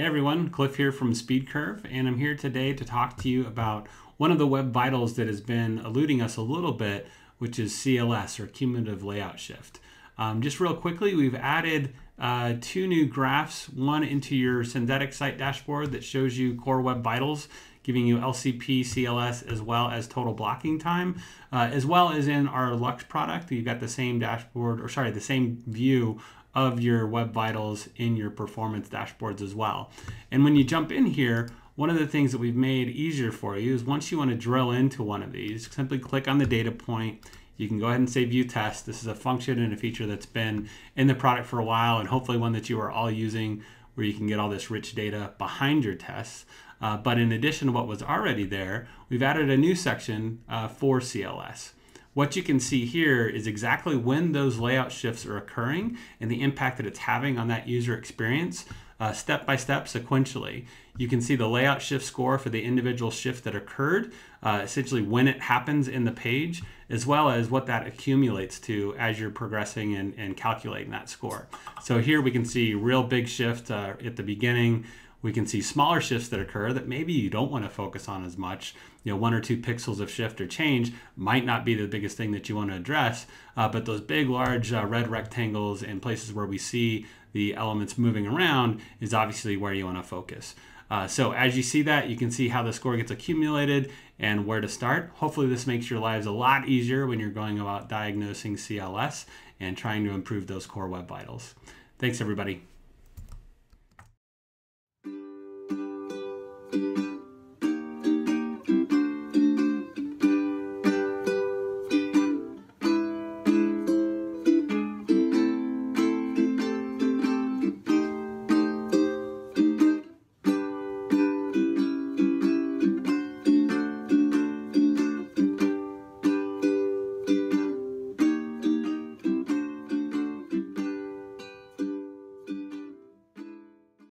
Hey everyone, Cliff here from SpeedCurve, and I'm here today to talk to you about one of the web vitals that has been eluding us a little bit, which is CLS or Cumulative Layout Shift. Um, just real quickly, we've added uh, two new graphs, one into your synthetic site dashboard that shows you core web vitals, giving you LCP, CLS, as well as total blocking time, uh, as well as in our Lux product, you've got the same dashboard, or sorry, the same view of your web vitals in your performance dashboards as well. And when you jump in here, one of the things that we've made easier for you is once you want to drill into one of these, simply click on the data point. You can go ahead and say view test. This is a function and a feature that's been in the product for a while and hopefully one that you are all using where you can get all this rich data behind your tests. Uh, but in addition to what was already there, we've added a new section uh, for CLS. What you can see here is exactly when those layout shifts are occurring and the impact that it's having on that user experience uh, step by step sequentially. You can see the layout shift score for the individual shift that occurred, uh, essentially when it happens in the page, as well as what that accumulates to as you're progressing and, and calculating that score. So here we can see real big shift uh, at the beginning we can see smaller shifts that occur that maybe you don't want to focus on as much. You know, one or two pixels of shift or change might not be the biggest thing that you want to address, uh, but those big, large uh, red rectangles in places where we see the elements moving around is obviously where you want to focus. Uh, so as you see that, you can see how the score gets accumulated and where to start. Hopefully this makes your lives a lot easier when you're going about diagnosing CLS and trying to improve those core web vitals. Thanks everybody.